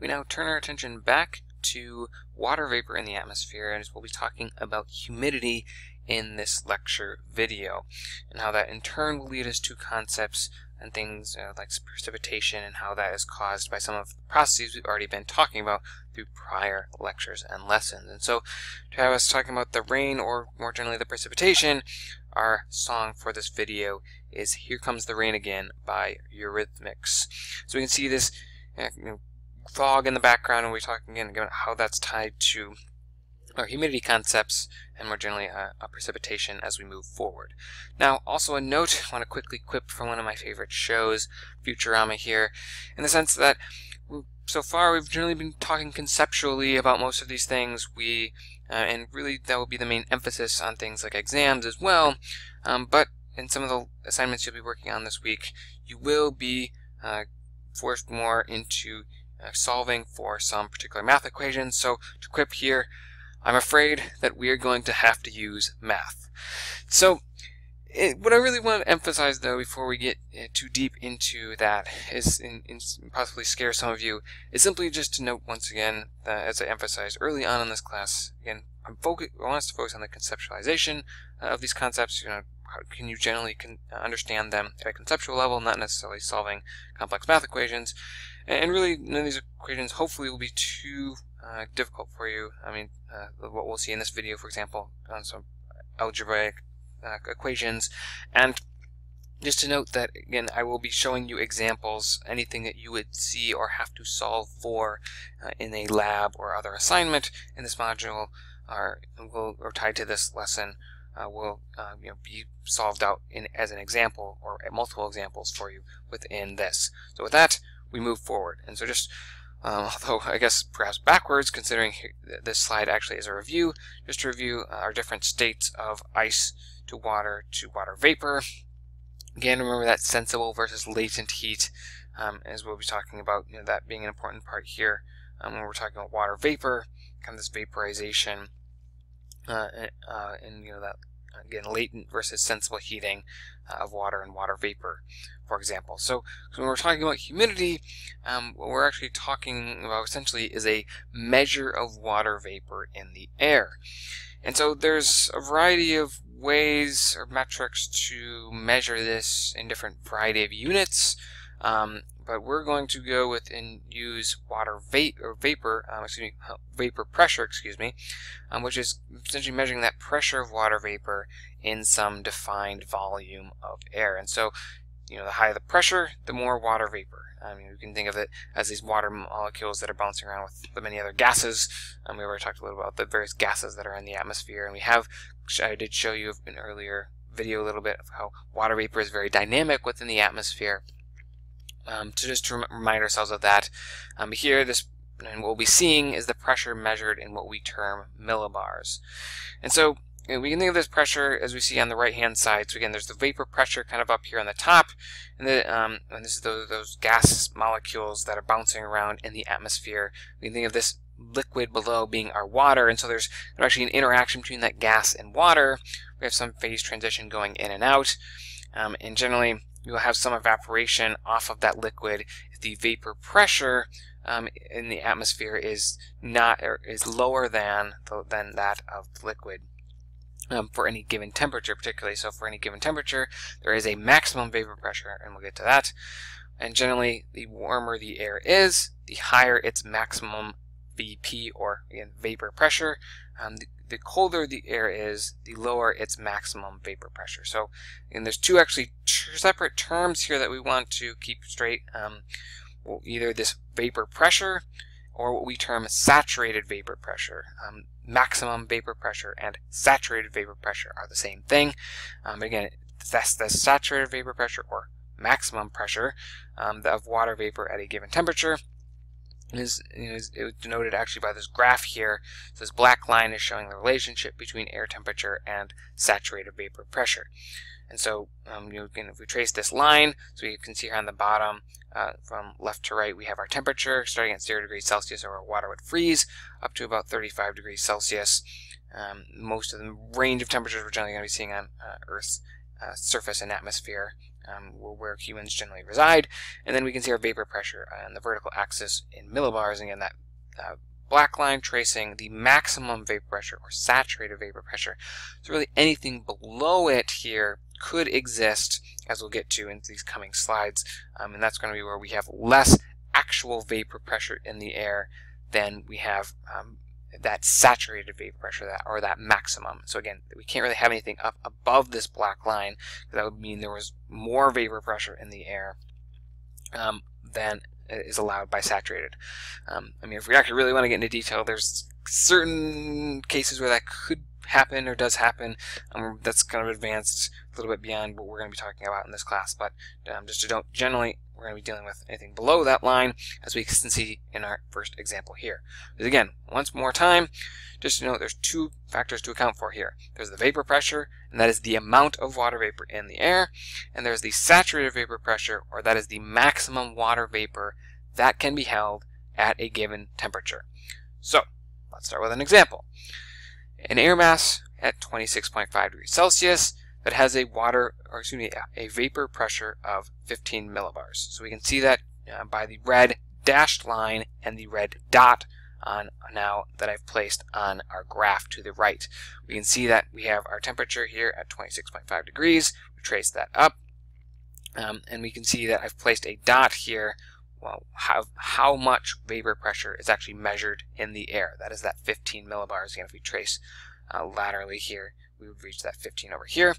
we now turn our attention back to water vapor in the atmosphere, and we'll be talking about humidity in this lecture video, and how that in turn will lead us to concepts and things uh, like precipitation and how that is caused by some of the processes we've already been talking about through prior lectures and lessons. And so, to have us talking about the rain, or more generally the precipitation, our song for this video is Here Comes the Rain Again by Eurythmics. So we can see this uh, you know, fog in the background, and we're talking again about how that's tied to our humidity concepts and more generally uh, precipitation as we move forward. Now, also a note, I want to quickly quip from one of my favorite shows, Futurama here, in the sense that so far we've generally been talking conceptually about most of these things. We uh, and really that will be the main emphasis on things like exams as well. Um, but in some of the assignments you'll be working on this week, you will be uh, forced more into solving for some particular math equation. So to quip here, I'm afraid that we are going to have to use math. So it, what I really want to emphasize, though, before we get uh, too deep into that, is in, in possibly scare some of you, is simply just to note once again, that as I emphasized early on in this class, again, I'm I want us to focus on the conceptualization uh, of these concepts. You know, can you generally con understand them at a conceptual level, not necessarily solving complex math equations. And really, none of these equations hopefully will be too uh, difficult for you. I mean, uh, what we'll see in this video, for example, on some algebraic uh, equations. And just to note that, again, I will be showing you examples, anything that you would see or have to solve for uh, in a lab or other assignment in this module are, will, or tied to this lesson uh, will uh, you know, be solved out in, as an example or multiple examples for you within this. So with that, we move forward. And so just um, although I guess perhaps backwards, considering this slide actually is a review, just to review uh, our different states of ice to water to water vapor. Again, remember that sensible versus latent heat, um, as we'll be talking about you know, that being an important part here um, when we're talking about water vapor, kind of this vaporization, uh, uh, and you know that again latent versus sensible heating uh, of water and water vapor, for example. So, so when we're talking about humidity, um, what we're actually talking about essentially is a measure of water vapor in the air. And so there's a variety of ways or metrics to measure this in different variety of units. Um, but we're going to go with and use water va or vapor, um, excuse me, vapor pressure, excuse me, um, which is essentially measuring that pressure of water vapor in some defined volume of air. And so, you know, the higher the pressure, the more water vapor. I mean, you can think of it as these water molecules that are bouncing around with the many other gases. Um, we already talked a little about the various gases that are in the atmosphere, and we have, I did show you in an earlier video a little bit of how water vapor is very dynamic within the atmosphere. Um, to just to remind ourselves of that, um, here this and what we'll be seeing is the pressure measured in what we term millibars. And so we can think of this pressure as we see on the right hand side. So again, there's the vapor pressure kind of up here on the top, and, the, um, and this is those, those gas molecules that are bouncing around in the atmosphere. We can think of this liquid below being our water, and so there's actually an interaction between that gas and water. We have some phase transition going in and out, um, and generally you will have some evaporation off of that liquid if the vapor pressure um, in the atmosphere is not is lower than than that of the liquid. Um, for any given temperature, particularly. So for any given temperature, there is a maximum vapor pressure, and we'll get to that. And generally, the warmer the air is, the higher its maximum VP, or again, vapor pressure. Um, the, colder the air is, the lower its maximum vapor pressure. So, and there's two actually separate terms here that we want to keep straight. Um, well, either this vapor pressure or what we term saturated vapor pressure. Um, maximum vapor pressure and saturated vapor pressure are the same thing. Um, again, that's the saturated vapor pressure or maximum pressure um, of water vapor at a given temperature is, is denoted actually by this graph here. So this black line is showing the relationship between air temperature and saturated vapor pressure. And so um, you can, if we trace this line, so you can see here on the bottom, uh, from left to right, we have our temperature starting at 0 degrees Celsius, or water would freeze, up to about 35 degrees Celsius. Um, most of the range of temperatures we're generally going to be seeing on uh, Earth's uh, surface and atmosphere um, where humans generally reside. And then we can see our vapor pressure on the vertical axis in millibars. And again, that uh, black line tracing the maximum vapor pressure or saturated vapor pressure. So really anything below it here could exist, as we'll get to in these coming slides. Um, and that's going to be where we have less actual vapor pressure in the air than we have um, that saturated vapor pressure that or that maximum. So again, we can't really have anything up above this black line. because That would mean there was more vapor pressure in the air um, than is allowed by saturated. Um, I mean, if we actually really want to get into detail, there's certain cases where that could happen or does happen. Um, that's kind of advanced, a little bit beyond what we're going to be talking about in this class. But um, just to don't generally, we're going to be dealing with anything below that line, as we can see in our first example here. Because again, once more time, just to know there's two factors to account for here. There's the vapor pressure, and that is the amount of water vapor in the air, and there's the saturated vapor pressure, or that is the maximum water vapor that can be held at a given temperature. So, let's start with an example. An air mass at 26.5 degrees Celsius that has a water, or excuse me, a vapor pressure of 15 millibars. So we can see that uh, by the red dashed line and the red dot on now that I've placed on our graph to the right. We can see that we have our temperature here at 26.5 degrees. We trace that up. Um, and we can see that I've placed a dot here well, how, how much vapor pressure is actually measured in the air. That is that 15 millibars. Again, if we trace uh, laterally here, we would reach that 15 over here.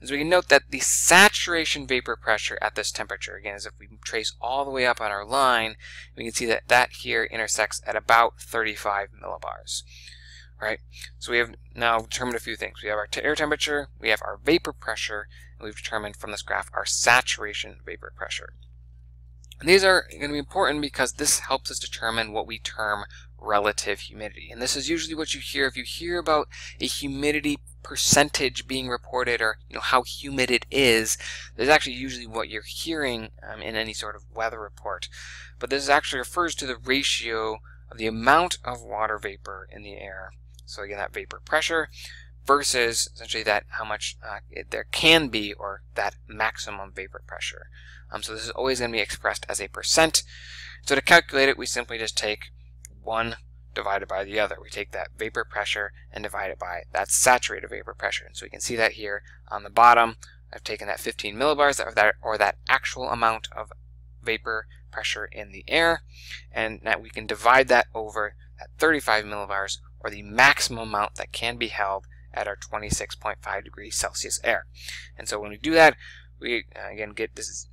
And so we can note that the saturation vapor pressure at this temperature, again, is if we trace all the way up on our line, we can see that that here intersects at about 35 millibars. Right? So we have now determined a few things. We have our air temperature, we have our vapor pressure, and we've determined from this graph our saturation vapor pressure. And these are going to be important because this helps us determine what we term relative humidity. And this is usually what you hear if you hear about a humidity percentage being reported or you know how humid it is there's actually usually what you're hearing um, in any sort of weather report but this actually refers to the ratio of the amount of water vapor in the air so again that vapor pressure versus essentially that how much uh, it, there can be or that maximum vapor pressure um, so this is always going to be expressed as a percent so to calculate it we simply just take 1 divided by the other. We take that vapor pressure and divide it by that saturated vapor pressure. And so we can see that here on the bottom. I've taken that 15 millibars or that, or that actual amount of vapor pressure in the air, and that we can divide that over at 35 millibars, or the maximum amount that can be held at our 26.5 degrees Celsius air. And so when we do that, we uh, again get this is,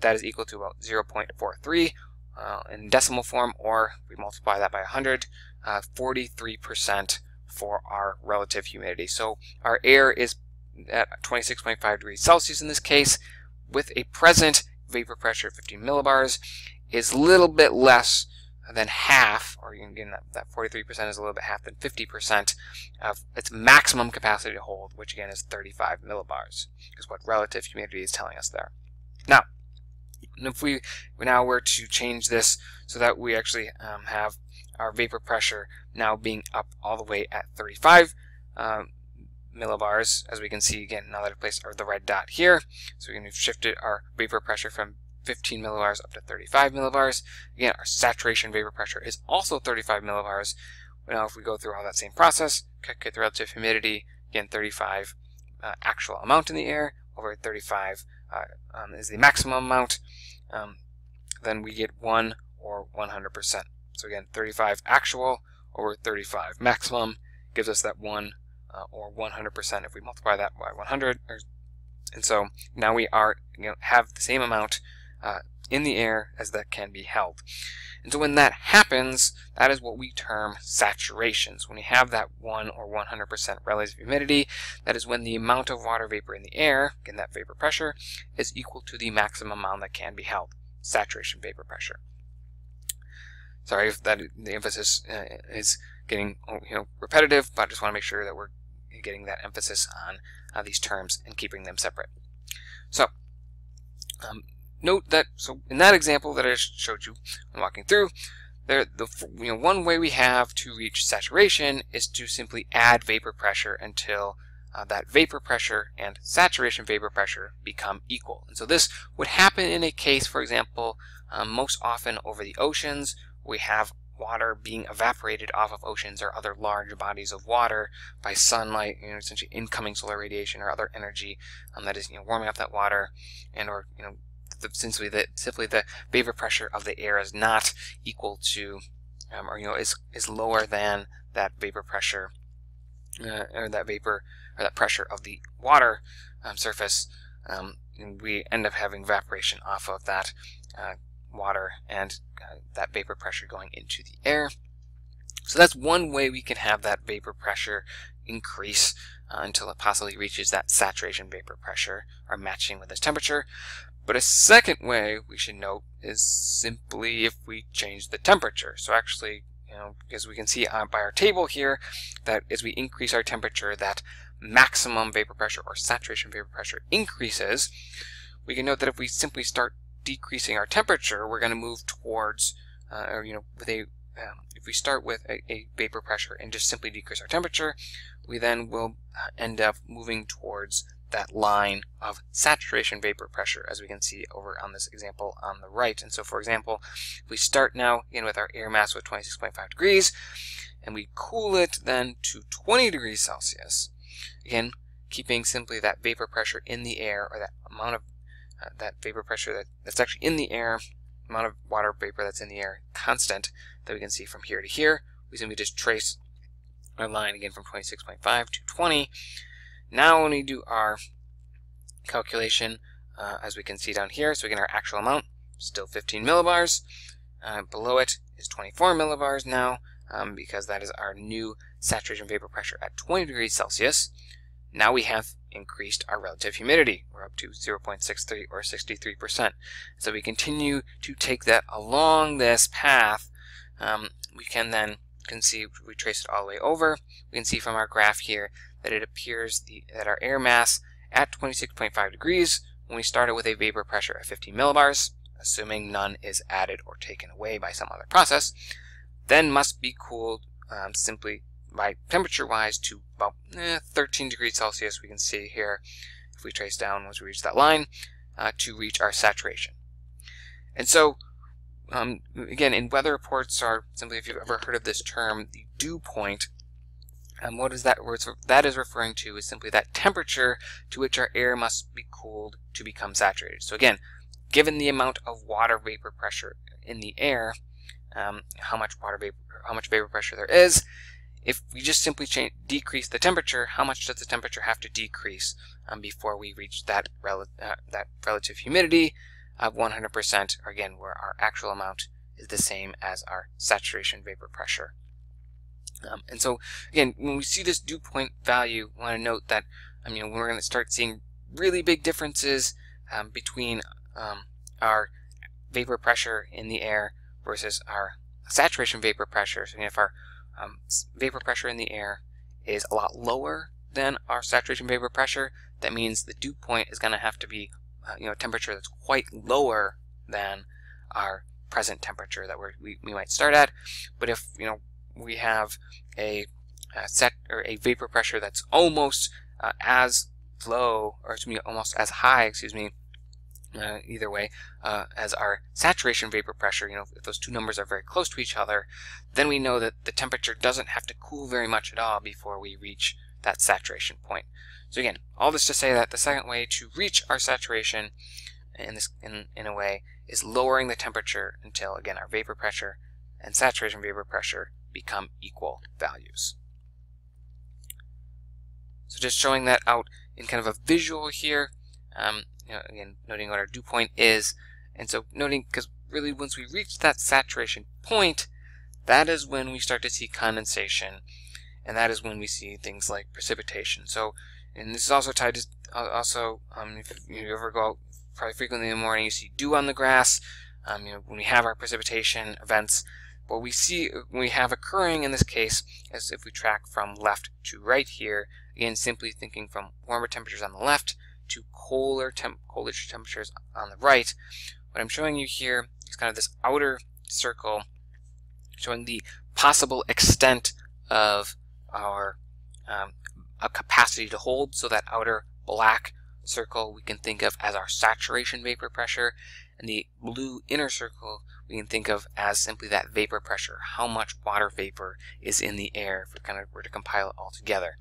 that is equal to about 0.43, uh, in decimal form, or we multiply that by 100, 43% uh, for our relative humidity. So our air is at 26.5 degrees Celsius in this case, with a present vapor pressure of 15 millibars, is a little bit less than half, or again, that 43% is a little bit half than 50% of its maximum capacity to hold, which again is 35 millibars, is what relative humidity is telling us there. Now, if we now were to change this so that we actually um, have our vapor pressure now being up all the way at 35 um, millibars, as we can see again now that I've placed the red dot here. So we have shifted our vapor pressure from 15 millibars up to 35 millibars. Again, our saturation vapor pressure is also 35 millibars. Now if we go through all that same process, calculate the relative humidity, again 35 uh, actual amount in the air over 35 uh, um, is the maximum amount, um, then we get 1 or 100%. So again, 35 actual over 35 maximum gives us that 1 uh, or 100% if we multiply that by 100. Or, and so now we are you know, have the same amount uh, in the air as that can be held. And so when that happens, that is what we term saturations. When we have that 1 or 100% relative humidity, that is when the amount of water vapor in the air, again that vapor pressure, is equal to the maximum amount that can be held, saturation vapor pressure. Sorry if that the emphasis uh, is getting you know repetitive, but I just want to make sure that we're getting that emphasis on uh, these terms and keeping them separate. So, um, note that so in that example that I just showed you when walking through, there the you know one way we have to reach saturation is to simply add vapor pressure until uh, that vapor pressure and saturation vapor pressure become equal. And so this would happen in a case, for example, um, most often over the oceans. We have water being evaporated off of oceans or other large bodies of water by sunlight, you know, essentially incoming solar radiation or other energy um, that is, you know, warming up that water, and or you know, the, simply the simply the vapor pressure of the air is not equal to, um, or you know, is is lower than that vapor pressure, uh, or that vapor or that pressure of the water um, surface. Um, we end up having evaporation off of that uh, water and uh, that vapor pressure going into the air. So that's one way we can have that vapor pressure increase uh, until it possibly reaches that saturation vapor pressure or matching with this temperature. But a second way we should note is simply if we change the temperature. So actually, you know, because we can see by our table here that as we increase our temperature, that maximum vapor pressure or saturation vapor pressure increases. We can note that if we simply start decreasing our temperature, we're going to move towards, uh, or you know, with a um, if we start with a, a, vapor pressure and just simply decrease our temperature, we then will uh, end up moving towards that line of saturation vapor pressure, as we can see over on this example on the right. And so, for example, if we start now in with our air mass with 26.5 degrees, and we cool it then to 20 degrees Celsius, again, keeping simply that vapor pressure in the air, or that amount of uh, that vapor pressure that, that's actually in the air, amount of water vapor that's in the air, constant, that we can see from here to here. We simply just trace our line again from 26.5 to 20. Now when we do our calculation, uh, as we can see down here, so we get our actual amount, still 15 millibars. Uh, below it is 24 millibars now, um, because that is our new saturation vapor pressure at 20 degrees Celsius. Now we have increased our relative humidity. We're up to 0.63 or 63%. So we continue to take that along this path. Um, we can then can see we trace it all the way over. We can see from our graph here that it appears the, that our air mass at 26.5 degrees when we started with a vapor pressure of 50 millibars, assuming none is added or taken away by some other process, then must be cooled um, simply by temperature-wise to about eh, 13 degrees Celsius, we can see here, if we trace down once we reach that line, uh, to reach our saturation. And so, um, again, in weather reports are simply, if you've ever heard of this term, the dew point, um, what is that? That is referring to is simply that temperature to which our air must be cooled to become saturated. So again, given the amount of water vapor pressure in the air, um, how much water vapor, how much vapor pressure there is, if we just simply change, decrease the temperature, how much does the temperature have to decrease um, before we reach that, rel uh, that relative humidity of 100%, or again, where our actual amount is the same as our saturation vapor pressure. Um, and so, again, when we see this dew point value, I want to note that I mean, we're going to start seeing really big differences um, between um, our vapor pressure in the air versus our saturation vapor pressure. So if our um, vapor pressure in the air is a lot lower than our saturation vapor pressure, that means the dew point is going to have to be, uh, you know, a temperature that's quite lower than our present temperature that we we might start at. But if you know we have a, a set or a vapor pressure that's almost uh, as low, or excuse me, almost as high, excuse me, uh, either way, uh, as our saturation vapor pressure, you know, if those two numbers are very close to each other, then we know that the temperature doesn't have to cool very much at all before we reach that saturation point. So again, all this to say that the second way to reach our saturation in this in, in a way is lowering the temperature until again our vapor pressure and saturation vapor pressure become equal values. So just showing that out in kind of a visual here, um, you know, again, noting what our dew point is. And so noting, because really once we reach that saturation point, that is when we start to see condensation. And that is when we see things like precipitation. So, and this is also tied to, also, um, if you ever go out probably frequently in the morning, you see dew on the grass. Um, you know, when we have our precipitation events, what we see, we have occurring in this case, is if we track from left to right here, again, simply thinking from warmer temperatures on the left to colder temp colder temperatures on the right. What I'm showing you here is kind of this outer circle showing the possible extent of our um, a capacity to hold, so that outer black circle we can think of as our saturation vapor pressure, and the blue inner circle we can think of as simply that vapor pressure, how much water vapor is in the air if we kind of were to compile it all together.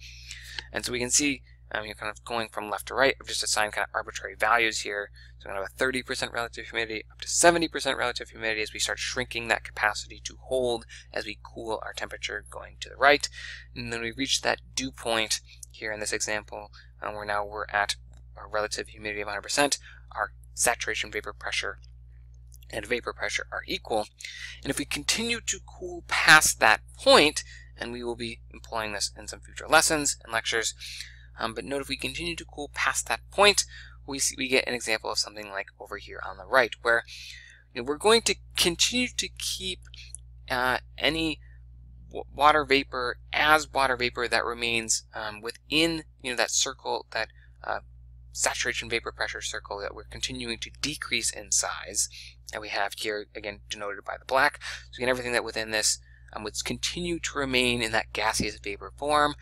And so we can see um, you're kind of going from left to right. I've just assigned kind of arbitrary values here. So we have a 30% relative humidity up to 70% relative humidity as we start shrinking that capacity to hold as we cool our temperature going to the right. And then we reach that dew point here in this example um, where now we're at our relative humidity of 100%. Our saturation vapor pressure and vapor pressure are equal. And if we continue to cool past that point, and we will be employing this in some future lessons and lectures, um, but note if we continue to cool past that point, we, see, we get an example of something like over here on the right, where you know, we're going to continue to keep uh, any water vapor as water vapor that remains um, within you know that circle, that uh, saturation vapor pressure circle that we're continuing to decrease in size, that we have here again denoted by the black. So again, everything that within this um, would continue to remain in that gaseous vapor form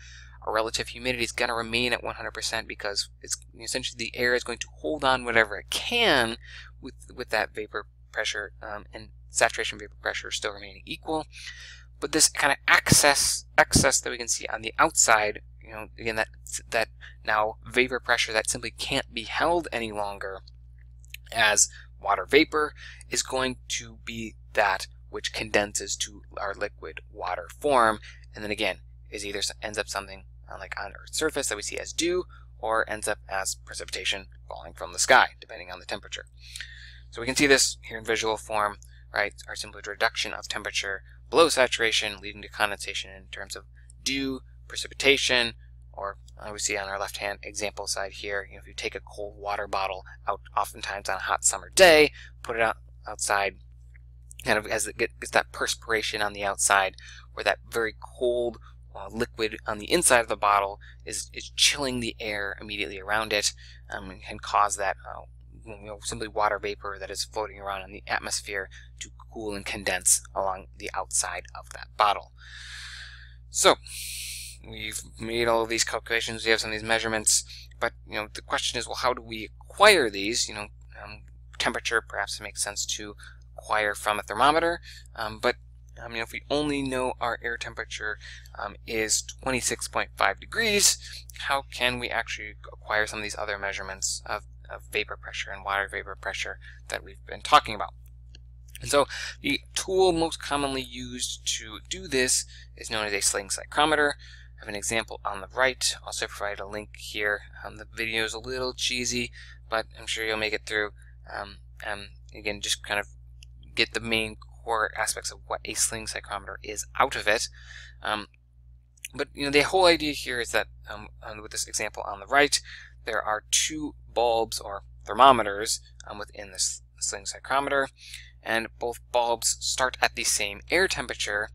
our relative humidity is going to remain at 100% because it's essentially the air is going to hold on whatever it can with with that vapor pressure um, and saturation vapor pressure still remaining equal. But this kind of excess excess that we can see on the outside, you know, again that that now vapor pressure that simply can't be held any longer as water vapor is going to be that which condenses to our liquid water form, and then again is either ends up something uh, like on Earth's surface that we see as dew, or ends up as precipitation falling from the sky, depending on the temperature. So we can see this here in visual form, right? Our simple reduction of temperature below saturation, leading to condensation in terms of dew, precipitation, or uh, we see on our left-hand example side here, you know, if you take a cold water bottle out oftentimes on a hot summer day, put it out outside, kind of as it gets that perspiration on the outside, or that very cold uh, liquid on the inside of the bottle is, is chilling the air immediately around it um, and can cause that uh, you know, simply water vapor that is floating around in the atmosphere to cool and condense along the outside of that bottle. So, we've made all of these calculations, we have some of these measurements, but you know the question is, well, how do we acquire these? You know, um, temperature perhaps makes sense to acquire from a thermometer, um, but I mean, if we only know our air temperature um, is 26.5 degrees, how can we actually acquire some of these other measurements of, of vapor pressure and water vapor pressure that we've been talking about? And so the tool most commonly used to do this is known as a sling psychrometer. I have an example on the right. Also provide a link here. Um, the video is a little cheesy, but I'm sure you'll make it through. Um, and again, just kind of get the main core aspects of what a sling psychrometer is out of it. Um, but you know the whole idea here is that um, with this example on the right, there are two bulbs or thermometers um, within this sling psychrometer, and both bulbs start at the same air temperature,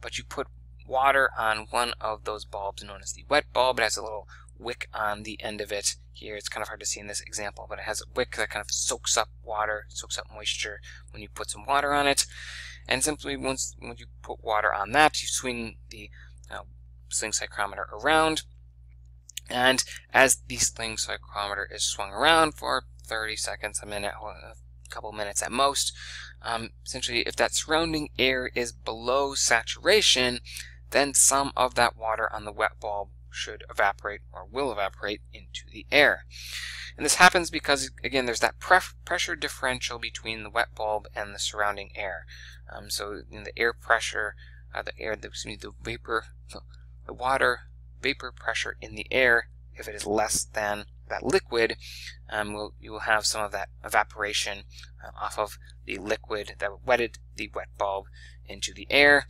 but you put water on one of those bulbs known as the wet bulb. It has a little wick on the end of it here. It's kind of hard to see in this example, but it has a wick that kind of soaks up water, soaks up moisture when you put some water on it. And simply once, you put water on that, you swing the uh, sling psychrometer around. And as the sling psychrometer is swung around for 30 seconds, a minute, a couple minutes at most, um, essentially if that surrounding air is below saturation, then some of that water on the wet bulb should evaporate or will evaporate into the air. And this happens because, again, there's that pressure differential between the wet bulb and the surrounding air. Um, so the air pressure, uh, the air, the, me, the vapor, the water vapor pressure in the air, if it is less than that liquid, um, will, you will have some of that evaporation uh, off of the liquid that wetted the wet bulb into the air.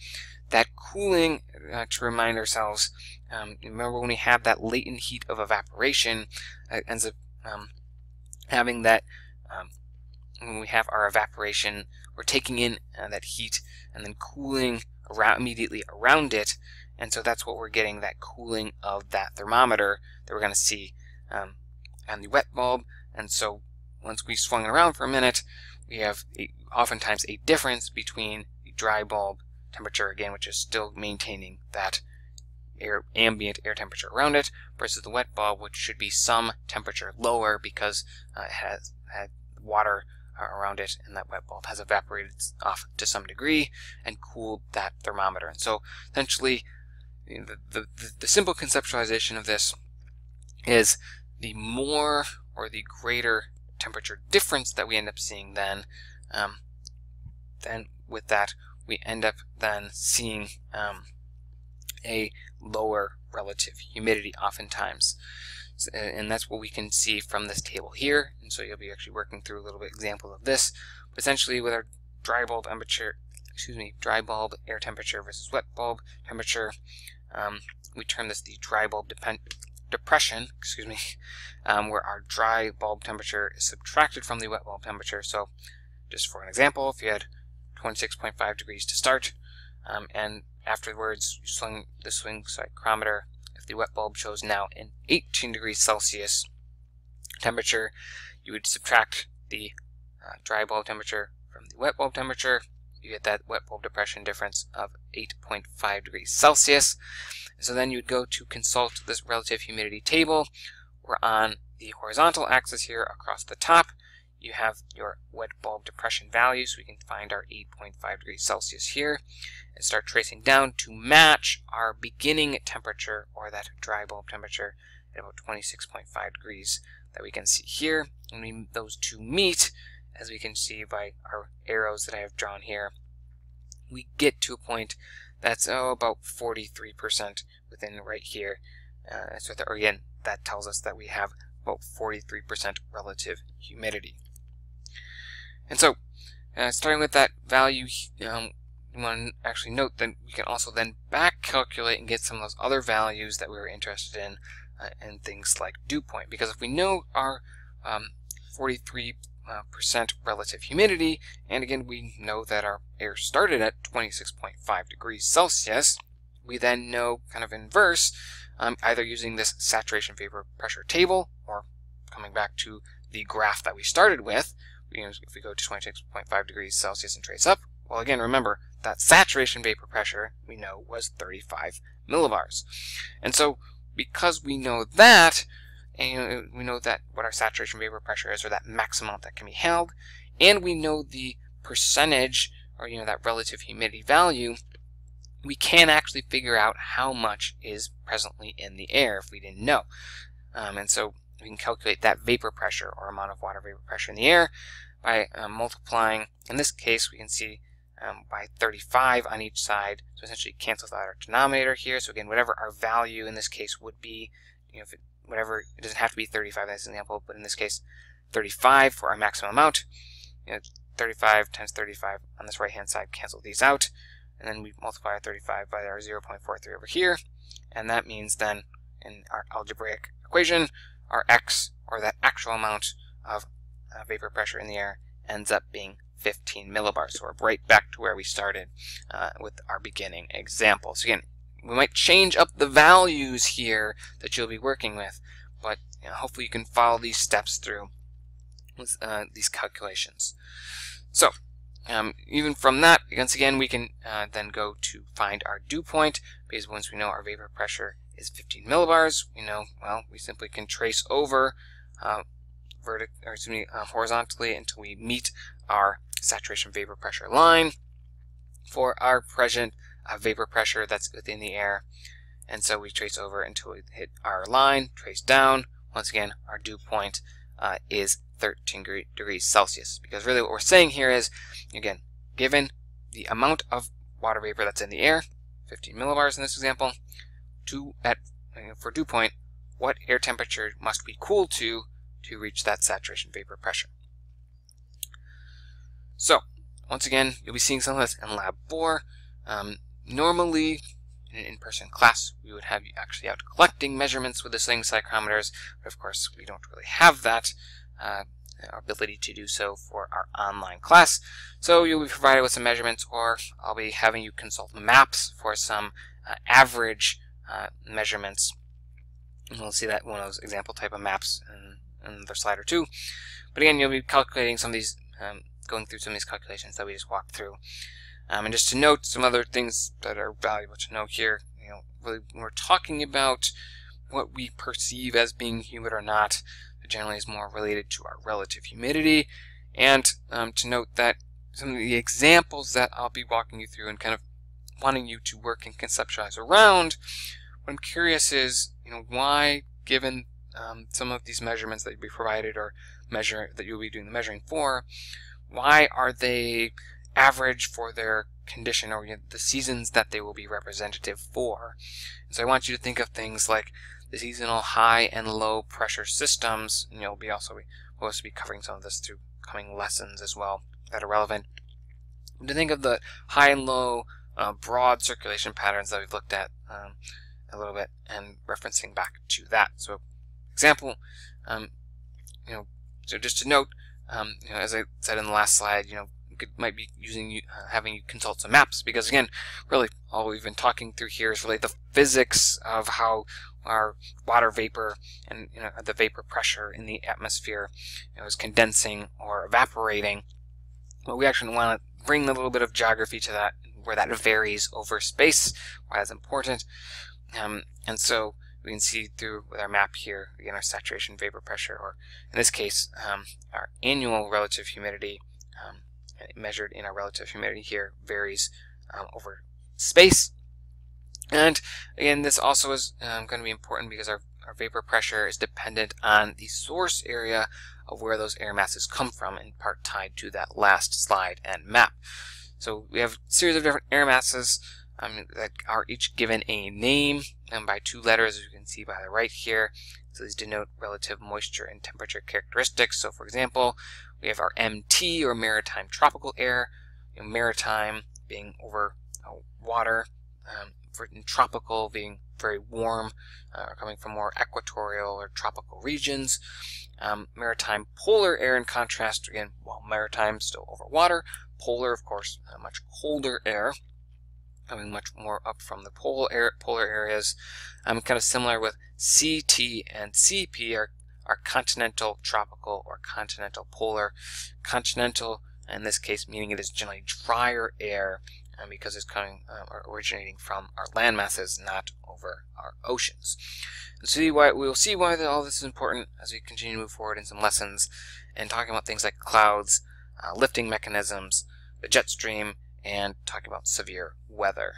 That cooling, uh, to remind ourselves, um, remember when we have that latent heat of evaporation, it ends up um, having that, um, when we have our evaporation, we're taking in uh, that heat and then cooling around, immediately around it, and so that's what we're getting, that cooling of that thermometer that we're going to see um, on the wet bulb, and so once we swung it around for a minute, we have a, oftentimes a difference between the dry bulb temperature again, which is still maintaining that air, ambient air temperature around it versus the wet bulb, which should be some temperature lower because uh, it has had water around it and that wet bulb has evaporated off to some degree and cooled that thermometer. And so essentially the, the, the simple conceptualization of this is the more or the greater temperature difference that we end up seeing then, um, then with that we end up then seeing um, a lower relative humidity oftentimes. And that's what we can see from this table here. And so you'll be actually working through a little bit example of this. Essentially with our dry bulb temperature, excuse me, dry bulb air temperature versus wet bulb temperature, um, we term this the dry bulb depression, excuse me, um, where our dry bulb temperature is subtracted from the wet bulb temperature. So just for an example, if you had 26.5 degrees to start, um, and afterwards you swing the sling psychrometer if the wet bulb shows now an 18 degrees Celsius temperature, you would subtract the uh, dry bulb temperature from the wet bulb temperature. You get that wet bulb depression difference of 8.5 degrees Celsius. So then you would go to consult this relative humidity table. We're on the horizontal axis here across the top you have your wet bulb depression value, so we can find our 8.5 degrees Celsius here, and start tracing down to match our beginning temperature, or that dry bulb temperature, at about 26.5 degrees that we can see here. And we, those two meet, as we can see by our arrows that I have drawn here, we get to a point that's oh, about 43% within right here. Uh, so again, that tells us that we have about 43% relative humidity. And so, uh, starting with that value, um, you want to actually note that we can also then back calculate and get some of those other values that we were interested in uh, and things like dew point. Because if we know our um, 43 uh, percent relative humidity, and again we know that our air started at 26.5 degrees Celsius, we then know kind of inverse, um, either using this saturation vapor pressure table or coming back to the graph that we started with, you know, if we go to 26.5 degrees Celsius and trace up, well, again, remember that saturation vapor pressure we know was 35 millibars. And so because we know that, and we know that what our saturation vapor pressure is, or that maximum that can be held, and we know the percentage, or you know, that relative humidity value, we can actually figure out how much is presently in the air if we didn't know. Um, and so we can calculate that vapor pressure or amount of water vapor pressure in the air by um, multiplying, in this case we can see um, by 35 on each side, so essentially cancels out our denominator here, so again whatever our value in this case would be, you know, if it, whatever, it doesn't have to be 35 as an example, but in this case 35 for our maximum amount, you know, 35 times 35 on this right hand side cancel these out, and then we multiply our 35 by our 0.43 over here, and that means then in our algebraic equation our x, or that actual amount of uh, vapor pressure in the air, ends up being 15 millibars. So we're right back to where we started uh, with our beginning example. So again, we might change up the values here that you'll be working with, but you know, hopefully you can follow these steps through with uh, these calculations. So um, even from that, once again, we can uh, then go to find our dew point, because once we know our vapor pressure is 15 millibars. We know, well, we simply can trace over uh, vertic or excuse me, uh, horizontally until we meet our saturation vapor pressure line for our present uh, vapor pressure that's within the air. And so we trace over until we hit our line, trace down. Once again, our dew point uh, is 13 degrees Celsius. Because really what we're saying here is, again, given the amount of water vapor that's in the air, 15 millibars in this example, at for dew point, what air temperature must we cool to to reach that saturation vapor pressure. So, once again, you'll be seeing some of this in Lab 4. Um, normally, in an in-person class, we would have you actually out collecting measurements with the sling psychrometers, but of course, we don't really have that uh, ability to do so for our online class. So you'll be provided with some measurements, or I'll be having you consult maps for some uh, average uh, measurements. And we'll see that one of those example type of maps in, in the slider too. But again, you'll be calculating some of these, um, going through some of these calculations that we just walked through. Um, and just to note some other things that are valuable to know here, you know, really when we're talking about what we perceive as being humid or not, it generally is more related to our relative humidity. And um, to note that some of the examples that I'll be walking you through and kind of wanting you to work and conceptualize around, what I'm curious is, you know, why, given um, some of these measurements that you'll be provided or measure that you'll be doing the measuring for, why are they average for their condition or you know, the seasons that they will be representative for? And so I want you to think of things like the seasonal high and low pressure systems, and you'll be also we'll also be covering some of this through coming lessons as well that are relevant. And to think of the high and low uh, broad circulation patterns that we've looked at um, a little bit and referencing back to that. So example, um, you know, so just to note, um, you know, as I said in the last slide, you know, could, might be using you, uh, having you consult some maps because again, really all we've been talking through here is really the physics of how our water vapor and you know, the vapor pressure in the atmosphere you know, is condensing or evaporating. But we actually want to bring a little bit of geography to that, where that varies over space, why that's important. Um, and so we can see through with our map here, again, our saturation vapor pressure, or in this case, um, our annual relative humidity, um, measured in our relative humidity here, varies um, over space. And again, this also is um, going to be important because our, our vapor pressure is dependent on the source area of where those air masses come from, in part tied to that last slide and map. So we have a series of different air masses um, that are each given a name and by two letters, as you can see by the right here. So these denote relative moisture and temperature characteristics. So for example, we have our MT or maritime tropical air, you know, maritime being over uh, water, um, tropical being very warm, uh, coming from more equatorial or tropical regions. Um, maritime polar air, in contrast, again, while maritime still over water, polar, of course, uh, much colder air, coming much more up from the polar, polar areas. Um, kind of similar with CT and CP are, are continental tropical or continental polar. Continental, in this case, meaning it is generally drier air and because it's coming um, or originating from our land masses, not over our oceans. And see why we'll see why all this is important as we continue to move forward in some lessons and talking about things like clouds, uh, lifting mechanisms, the jet stream, and talking about severe weather.